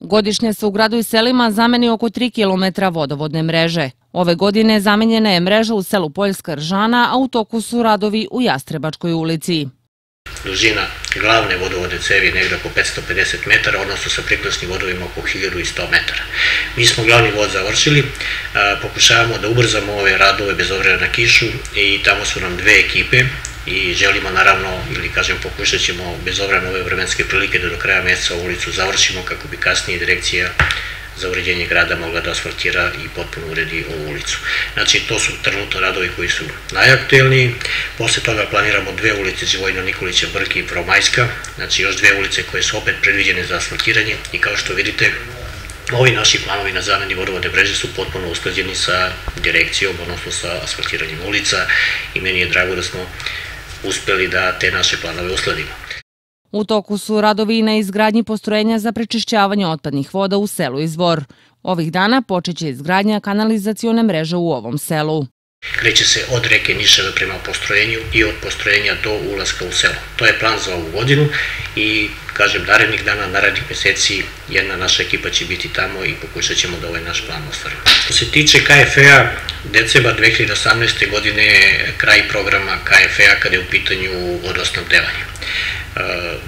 Godišnje se u gradu i selima zameni oko 3 km vodovodne mreže. Ove godine zamenjena je mreža u selu Poljska Ržana, a u toku su radovi u Jastrebačkoj ulici. Dužina glavne vodovodne cevi je negde oko 550 metara, odnosno sa priključnim vodovima oko 1100 metara. Mi smo glavni vod završili, pokušavamo da ubrzamo ove radove bez obzira na kišu i tamo su nam dve ekipe i želimo naravno, ili kažem pokušat ćemo bez obzira ove vremenske prilike da do kraja meseca ulicu završimo kako bi kasnije direkcija za uređenje grada mogla da asfaltira i potpuno uredi ovu ulicu. Znači, to su trenutno radovi koji su najaktuelniji. Posle toga planiramo dve ulice, Živojna Nikolića, Brki i Promajska, znači još dve ulice koje su opet predviđene za asfaltiranje i kao što vidite, Ovi naši planovi na zameni vodovodne mreže su potpuno usklađeni sa direkcijom, odnosno sa asfaltiranjem ulica i meni je drago da smo uspeli da te naše planove usledimo. U toku su radovi na izgradnji postrojenja za prečišćavanje otpadnih voda u selu Izvor. Ovih dana počeće izgradnja kanalizacione mreže u ovom selu. Kreće se od reke Niševa prema postrojenju i od postrojenja do ulaska u selo. To je plan za ovu godinu i, kažem, narednih dana, narednih meseci jedna naša ekipa će biti tamo i pokušat ćemo da ovaj naš plan ostvarimo. Što se tiče KFE-a, decembar 2018. godine je kraj programa KFE-a kada je u pitanju vodosnabdevanje.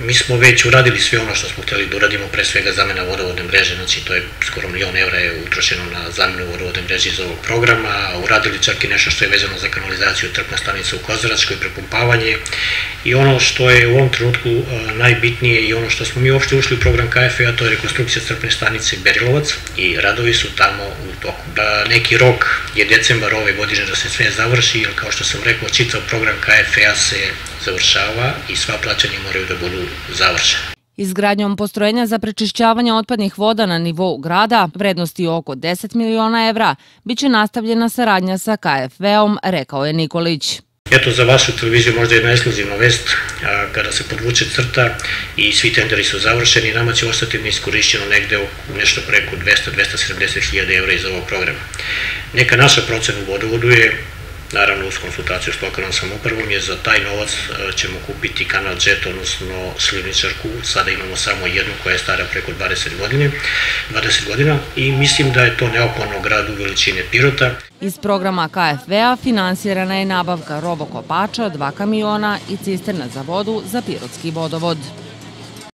Mi smo već uradili sve ono što smo hteli da uradimo, pre svega zamena vodovodne mreže, znači to je skoro milion evra je utrošeno na zamenu vodovodne mreže iz ovog programa, uradili čak i nešto što je vezano za kanalizaciju trpna stanica u Kozaračkoj, prepumpavanje i ono što je u ovom trenutku najbitnije i ono što smo mi uopšte ušli u program KFE, a to je rekonstrukcija trpne stanice Berilovac i radovi su tamo u toku. Neki rok je decembar ove godine da se sve završi, jer kao što sam rekao, čitav program KFE-a se završava i sva plaćanja moraju da budu završene. Izgradnjom postrojenja za prečišćavanje otpadnih voda na nivou grada, vrednosti oko 10 miliona evra, biće nastavljena saradnja sa KFV-om, rekao je Nikolić. Eto za vašu televiziju možda jedna ekskluzivna vest, a, kada se podvuče crta i svi tenderi su završeni, nama će ostati neiskorišćeno negde nešto preko 200-270 hiljada evra iz ovog programa. Neka naša procena u vodovodu je naravno uz konsultaciju s lokalnom samopravom, je za taj novac e, ćemo kupiti kanal Jet, odnosno slivničarku, sada imamo samo jednu koja je stara preko 20 godine, 20 godina i mislim da je to neophodno gradu veličine Pirota. Iz programa KFV-a finansirana je nabavka robokopača, dva kamiona i cisterna za vodu za Pirotski vodovod.